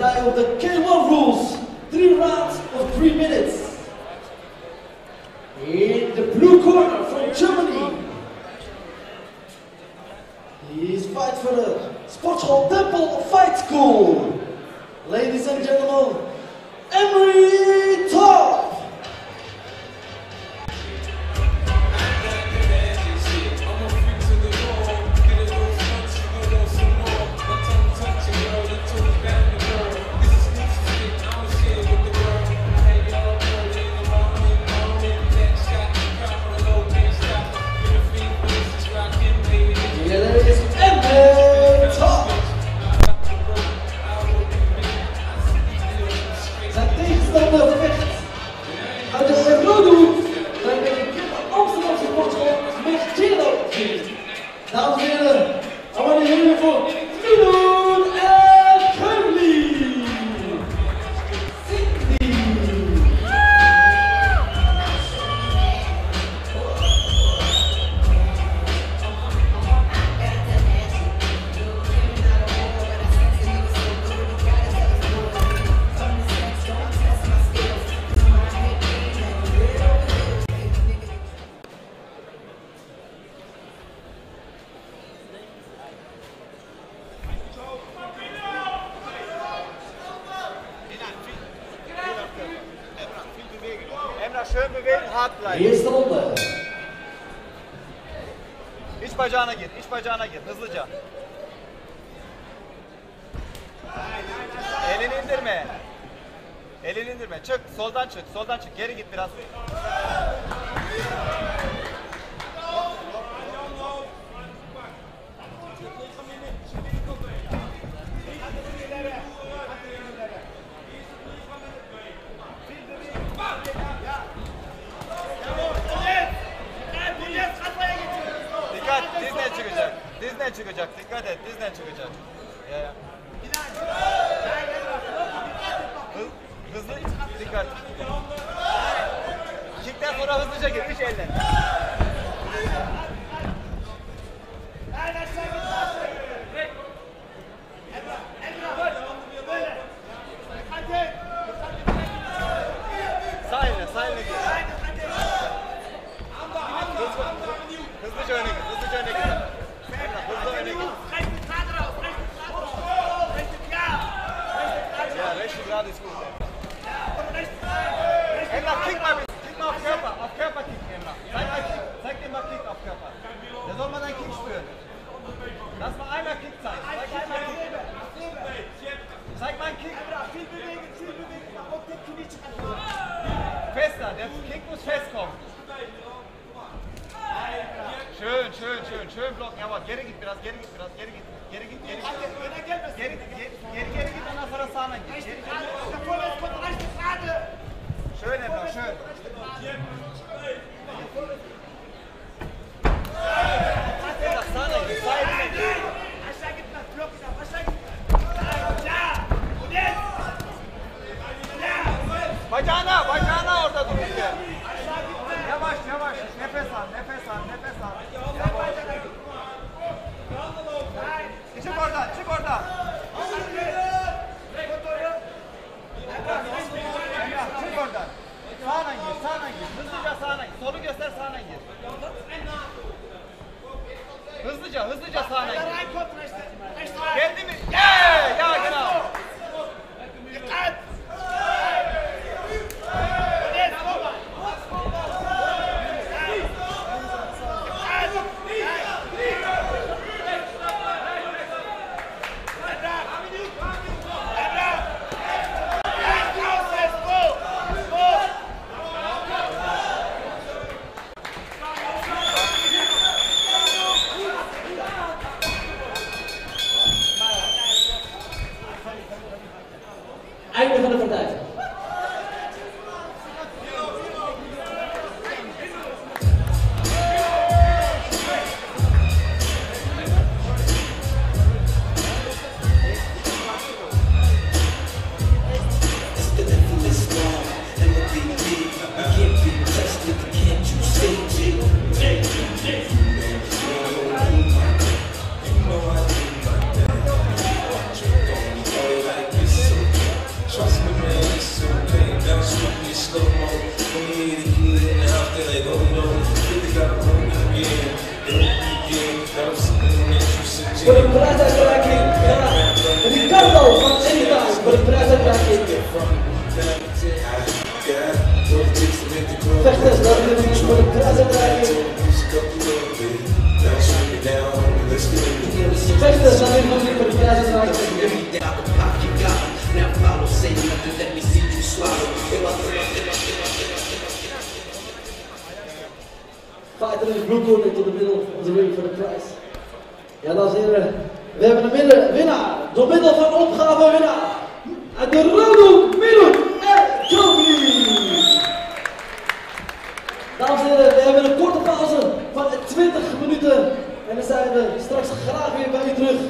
fight of the K1 rules. Three rounds of three minutes. In the blue corner from Germany, he's fight for the Sports Hall Temple Fight School. Ladies and gentlemen, Emery Emrah schön bewegen, hart bleiben. Eerste ronde. İç bacağına gir, iç bacağına gir hızlıca. Elini indirme. Elini indirme. Çık, soldan çık, soldan çık. Geri git biraz. Dikkat, dizden çıkacak. Dizden çıkacak. Dikkat et, dizden çıkacak. Ya, ya. Hız, hızlı, dikkat. Kickten sonra hızlıca gir, iç elden. Gerade ist gut. Emrah, kick mal, kick mal auf Körper, auf Körper kick, Emrah. Zeig, mal Kick, zeig dir mal Kick auf Körper. Da soll man einen Kick spüren. Lass mal einmal Kick zeigen. Zeig einmal Kick. Zeig mal einen Kick. Fester, der Kick muss festkommen. Schön, schön, schön, schön blocken. Jawohl, geri git biraz, geri git biraz, geri git, geri git, geri git. Geri, geri, geri, geri git, sağına git. Geri, geri. Schön, Hızlıca, hızlıca gir. Geldi mi? Yeah! Ja, grandes son las verdades. Vechters, dat willen we voor de prijsuitreiking. Out the pocket, God. Now follow, say nothing, let me see you swallow. If I Fighter in de blue corner to the middle of the ring for the prize. Ja, dames en heren, we hebben een midden- winnaar. Door middel van opgave winnaar. Uit de Rode Middel en Trophy. Dames en heren, we hebben een korte pauze van 20 minuten. En dan zijn we straks graag weer bij u terug.